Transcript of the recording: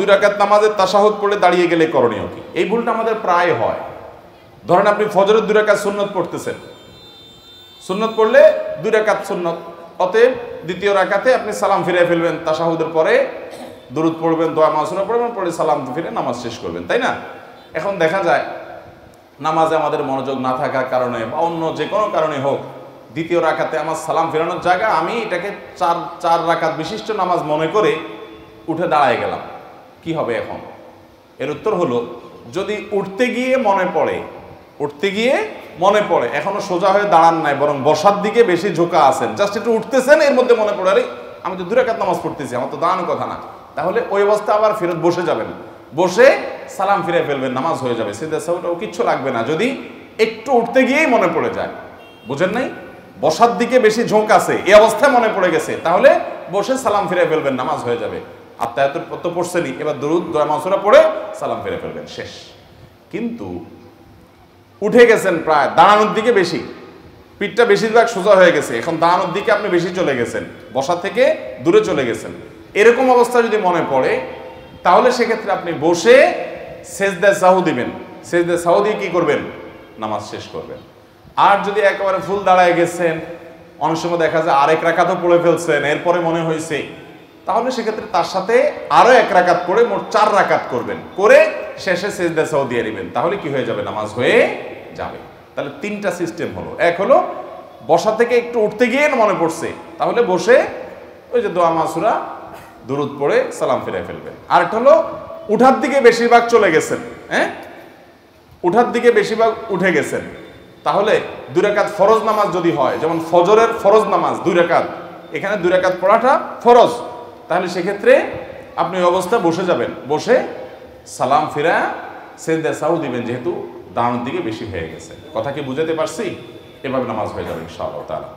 দুই রাকাত নামাজের তাসাহুদ পড়ে দাঁড়িয়ে গেলে করণীয় কি? এই ভুলটা আমাদের প্রায় হয়। ধরেন আপনি ফজরের দুই রাকাত সুন্নত পড়তেছেন। সুন্নত পড়লে দুই রাকাত সুন্নত। অতএব দ্বিতীয় রাকাতে আপনি সালাম ফিরে ফেলবেন তাসাহুদের পরে দুরুদ পড়বেন, দোয়া মাসুরা পড়বেন পরে সালাম ফিরে নামাজ শেষ করবেন, তাই না? এখন দেখা যায়, নামাজে আমাদের মনোযোগ না থাকার কারণে বা অন্য যে কোনো কারণে হোক, দ্বিতীয় রাকাতে আমার সালাম ফেরানোর জায়গা আমি এটাকে চার চার রাকাত বিশিষ্ট নামাজ মনে করে উঠে দাঁড়ায় গেলাম। কি হবে এখন? এর উত্তর হলো, যদি উঠতে গিয়ে মনে পড়ে, উঠতে গিয়ে মনে পড়ে, এখনও সোজা হয়ে দাঁড়ান নাই, বরং বসার দিকে বেশি ঝোঁকা আছেন জাস্ট একটু উঠতেছেন, এর মধ্যে মনে পড়ে, আরে, আমি তো দুরাকাত নামাজ পড়তেছি, আমার তো দাঁড়ানোর কথা না। তাহলে ওই অবস্থা আবার ফেরত বসে যাবেন। বসে সালাম ফিরে ফেলবেন, নামাজ হয়ে যাবে। সিদ্ধা সাহুটাও কিচ্ছু লাগবে না, যদি একটু উঠতে গিয়েই মনে পড়ে যায়। বুঝেন নাই? বসার দিকে বেশি ঝোঁক আছে, এই অবস্থায় মনে পড়ে গেছে। তাহলে বসে সালাম ফিরে ফেলবেন, নামাজ হয়ে যাবে। আত্মায়ত তো পড়ছেনি এবার দরুদ, দয়া মাসুরা পড়ে সালাম ফিরে ফেলবেন, শেষ। কিন্তু উঠে গেছেন প্রায়, দাঁড়ানোর দিকে বেশি। পিঠটা বেশিরভাগ সোজা হয়ে গেছে, এখন দাঁড়ানোর দিকে আপনি বেশি চলে গেছেন, বসা থেকে দূরে চলে গেছেন। এরকম অবস্থা যদি মনে পড়ে, তাহলে সেক্ষেত্রে আপনি বসে সেজদা সাহু দিবেন। সেজদা সাহু দিয়ে কি করবেন? নামাজ শেষ করবেন। আর যদি একেবারে ফুল দাঁড়ায় গেছেন, অনেক সময় দেখা যায় আরেক রাকাতও পড়ে ফেলছেন, এরপরে মনে হয়েছে তাহলে সেক্ষেত্রে তার সাথে আরও এক রাকাত করে মোট চার রাকাত করবেন। করে শেষে সেজদা সাহু দিয়ে দিবেন তাহলে কি হয়ে যাবে? নামাজ হয়ে যাবে। তাহলে তিনটা সিস্টেম হলো। এক হলো বসা থেকে একটু উঠতে গিয়ে মনে পড়ছে। তাহলে বসে ওই যে দোয়া মাসুরা, দুরুদ পড়ে সালাম ফিরে ফেলবেন। আরেকটা হলো উঠার দিকে বেশিরভাগ চলে গেছেন। হ্যাঁ? উঠার দিকে বেশিরভাগ উঠে গেছেন। তাহলে দুই রাকাত ফরজ নামাজ যদি হয়, যেমন ফজরের ফরজ নামাজ দুই রাকাত, এখানে দুই রাকাত পড়াটা ফরজ। তাহলে সেক্ষেত্রে আপনি ওই অবস্থায় বসে যাবেন। বসে সালাম ফেরা সেন্দা সাউ দিবেন, যেহেতু দাঁড়ানোর দিকে বেশি হয়ে গেছে। কথা কি বুঝাতে পারছি? এভাবে নামাজ হয়ে যাবে ইনশাআল্লাহ তাআলা।